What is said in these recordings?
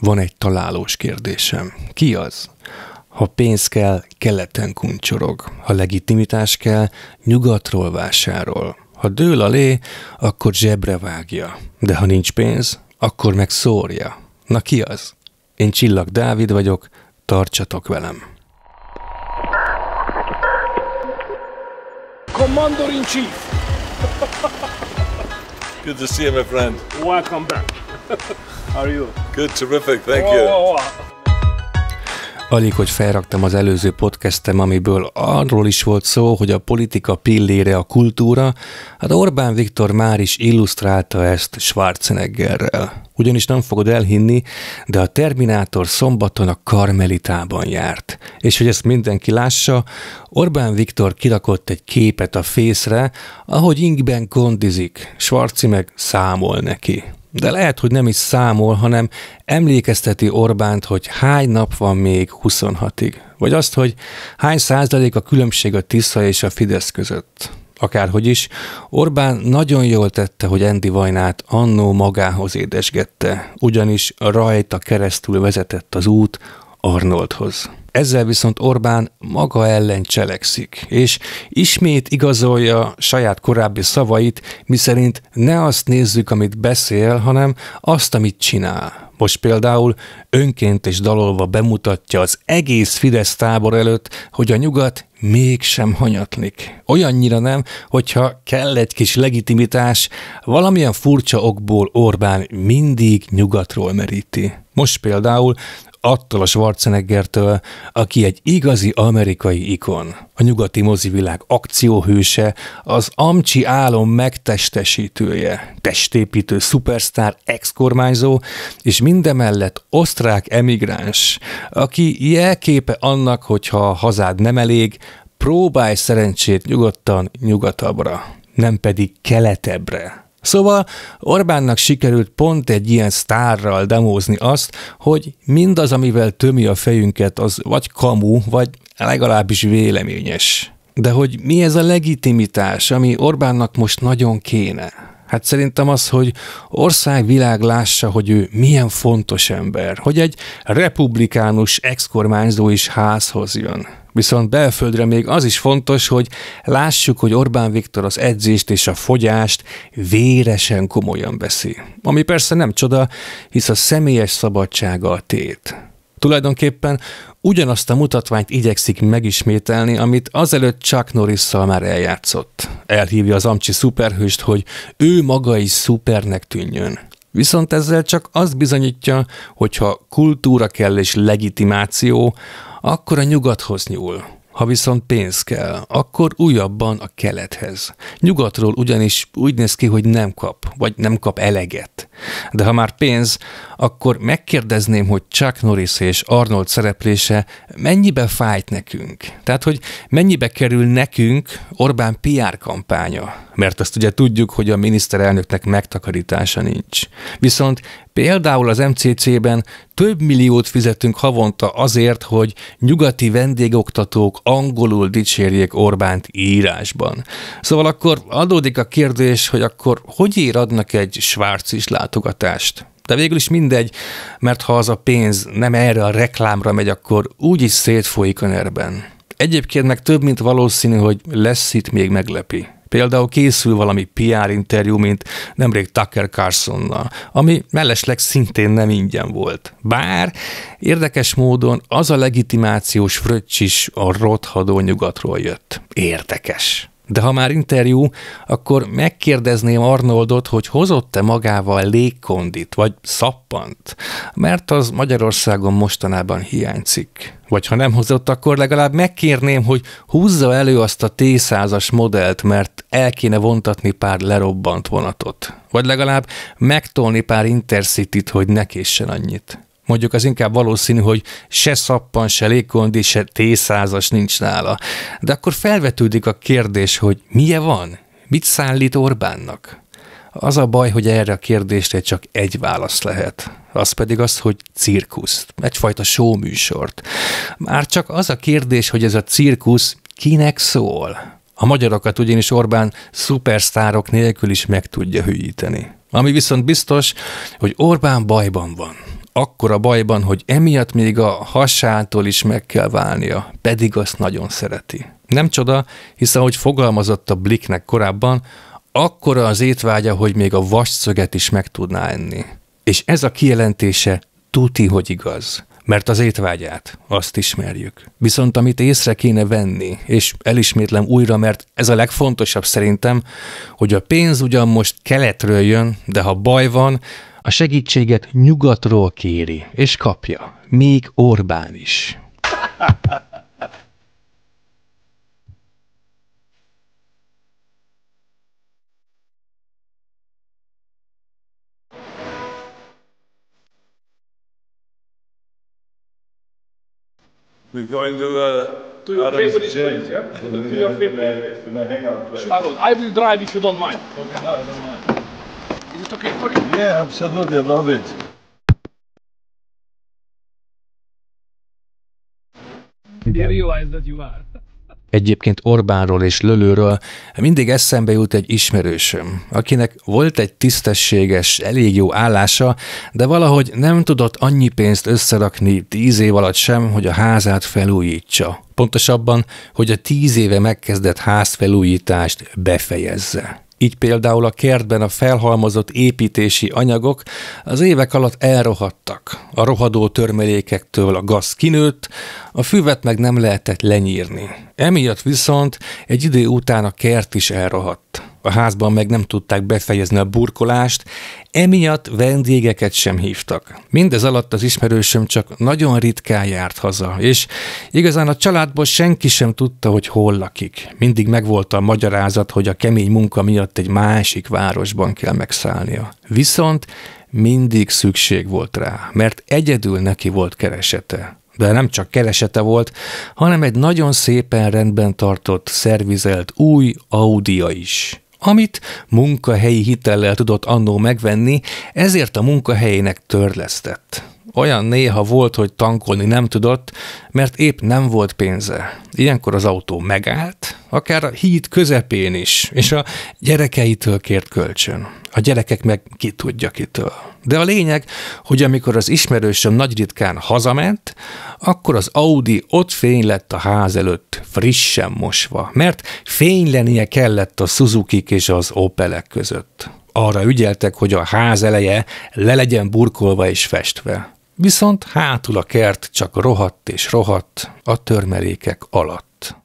van egy találós kérdésem. Ki az? Ha pénz kell, keleten kuncsorog. Ha legitimitás kell, nyugatról vásárol. Ha dől a lé, akkor zsebre vágja. De ha nincs pénz, akkor meg szórja. Na ki az? Én Csillag Dávid vagyok, tartsatok velem. Commander in Chief. Good to see you, my friend. Welcome back. How are you? Good, terrific, thank you. whoa, whoa. Alig, hogy felraktam az előző podcastem, amiből arról is volt szó, hogy a politika pillére a kultúra, hát Orbán Viktor már is illusztrálta ezt Schwarzeneggerrel. Ugyanis nem fogod elhinni, de a Terminátor szombaton a Karmelitában járt. És hogy ezt mindenki lássa, Orbán Viktor kirakott egy képet a fészre, ahogy ingben kondizik, Schwarzi meg számol neki. De lehet, hogy nem is számol, hanem emlékezteti Orbánt, hogy hány nap van még 26-ig. Vagy azt, hogy hány százalék a különbség a Tisza és a Fidesz között. Akárhogy is, Orbán nagyon jól tette, hogy Endi Vajnát annó magához édesgette, ugyanis rajta keresztül vezetett az út Arnoldhoz. Ezzel viszont Orbán maga ellen cselekszik, és ismét igazolja saját korábbi szavait, miszerint ne azt nézzük, amit beszél, hanem azt, amit csinál. Most például önként és dalolva bemutatja az egész Fidesz tábor előtt, hogy a nyugat mégsem hanyatlik. Olyannyira nem, hogyha kell egy kis legitimitás, valamilyen furcsa okból Orbán mindig nyugatról meríti. Most például attól a Schwarzeneggertől, aki egy igazi amerikai ikon, a nyugati mozivilág akcióhőse, az amcsi álom megtestesítője, testépítő szupersztár, ex-kormányzó, és mindemellett osztrák emigráns, aki jelképe annak, hogyha a hazád nem elég, próbálj szerencsét nyugodtan nyugatabbra, nem pedig keletebbre. Szóval Orbánnak sikerült pont egy ilyen sztárral demózni azt, hogy mindaz, amivel tömi a fejünket, az vagy kamu, vagy legalábbis véleményes. De hogy mi ez a legitimitás, ami Orbánnak most nagyon kéne? Hát szerintem az, hogy országvilág lássa, hogy ő milyen fontos ember, hogy egy republikánus exkormányzó is házhoz jön. Viszont belföldre még az is fontos, hogy lássuk, hogy Orbán Viktor az edzést és a fogyást véresen komolyan veszi. Ami persze nem csoda, hisz a személyes szabadsága a tét. Tulajdonképpen ugyanazt a mutatványt igyekszik megismételni, amit azelőtt Chuck norris már eljátszott. Elhívja az amcsi szuperhőst, hogy ő maga is szupernek tűnjön. Viszont ezzel csak azt bizonyítja, hogyha kultúra kell és legitimáció, akkor a nyugathoz nyúl. Ha viszont pénz kell, akkor újabban a kelethez. Nyugatról ugyanis úgy néz ki, hogy nem kap, vagy nem kap eleget. De ha már pénz, akkor megkérdezném, hogy Chuck Norris és Arnold szereplése mennyibe fájt nekünk? Tehát, hogy mennyibe kerül nekünk Orbán PR kampánya? Mert azt ugye tudjuk, hogy a miniszterelnöknek megtakarítása nincs. Viszont Például az MCC-ben több milliót fizetünk havonta azért, hogy nyugati vendégoktatók angolul dicsérjék Orbánt írásban. Szóval akkor adódik a kérdés, hogy akkor hogy ér adnak egy svárcis látogatást? De végül is mindegy, mert ha az a pénz nem erre a reklámra megy, akkor úgyis szétfolyik a nerben. Egyébként meg több, mint valószínű, hogy lesz itt még meglepi. Például készül valami PR interjú, mint nemrég Tucker Carlsonnal, ami mellesleg szintén nem ingyen volt. Bár érdekes módon az a legitimációs fröccs is a rothadó nyugatról jött. Érdekes. De ha már interjú, akkor megkérdezném Arnoldot, hogy hozott-e magával légkondit, vagy szappant, mert az Magyarországon mostanában hiányzik. Vagy ha nem hozott, akkor legalább megkérném, hogy húzza elő azt a T100-as modellt, mert el kéne vontatni pár lerobbant vonatot. Vagy legalább megtolni pár intercity hogy ne késsen annyit. Mondjuk az inkább valószínű, hogy se szappan, se légkondi, se T100-as nincs nála. De akkor felvetődik a kérdés, hogy milyen van? Mit szállít Orbánnak? Az a baj, hogy erre a kérdésre csak egy válasz lehet. Az pedig az, hogy cirkuszt, egyfajta showműsort. Már csak az a kérdés, hogy ez a cirkusz kinek szól. A magyarokat ugyanis Orbán szupersztárok nélkül is meg tudja hülyíteni. Ami viszont biztos, hogy Orbán bajban van akkora bajban, hogy emiatt még a hasától is meg kell válnia, pedig azt nagyon szereti. Nem csoda, hiszen ahogy fogalmazott a Blicknek korábban, akkora az étvágya, hogy még a vasszöget is meg tudná enni. És ez a kijelentése tuti, hogy igaz mert az étvágyát, azt ismerjük. Viszont amit észre kéne venni, és elismétlem újra, mert ez a legfontosabb szerintem, hogy a pénz ugyan most keletről jön, de ha baj van, a segítséget nyugatról kéri, és kapja. Még Orbán is. We're going to uh, To your Adam's favorite gym. place, yeah? To your favorite I will drive if you don't mind. Okay, no, I don't mind. Is it okay for you? Yeah, absolutely, I love it. Egyébként Orbánról és Lölőről mindig eszembe jut egy ismerősöm, akinek volt egy tisztességes, elég jó állása, de valahogy nem tudott annyi pénzt összerakni tíz év alatt sem, hogy a házát felújítsa. Pontosabban, hogy a tíz éve megkezdett házfelújítást befejezze. Így például a kertben a felhalmozott építési anyagok az évek alatt elrohadtak. A rohadó törmelékektől a gáz kinőtt, a füvet meg nem lehetett lenyírni. Emiatt viszont egy idő után a kert is elrohadt. A házban meg nem tudták befejezni a burkolást, emiatt vendégeket sem hívtak. Mindez alatt az ismerősöm csak nagyon ritkán járt haza, és igazán a családból senki sem tudta, hogy hol lakik. Mindig megvolt a magyarázat, hogy a kemény munka miatt egy másik városban kell megszállnia. Viszont mindig szükség volt rá, mert egyedül neki volt keresete de nem csak keresete volt, hanem egy nagyon szépen rendben tartott, szervizelt új Audia is amit munkahelyi hitellel tudott annó megvenni, ezért a munkahelyének törlesztett. Olyan néha volt, hogy tankolni nem tudott, mert épp nem volt pénze. Ilyenkor az autó megállt, akár a híd közepén is, és a gyerekeitől kért kölcsön. A gyerekek meg ki tudja kitől. De a lényeg, hogy amikor az ismerősöm nagy ritkán hazament, akkor az Audi ott fény lett a ház előtt, frissen mosva, mert fénylenie kellett a suzuki és az Opelek között. Arra ügyeltek, hogy a ház eleje le legyen burkolva és festve. Viszont hátul a kert csak rohadt és rohadt a törmelékek alatt.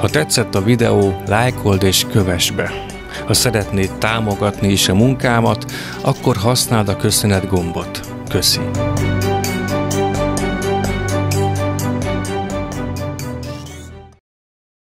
Ha tetszett a videó, lájkold és kövess be. Ha szeretnéd támogatni is a munkámat, akkor használd a köszönet gombot. Köszi.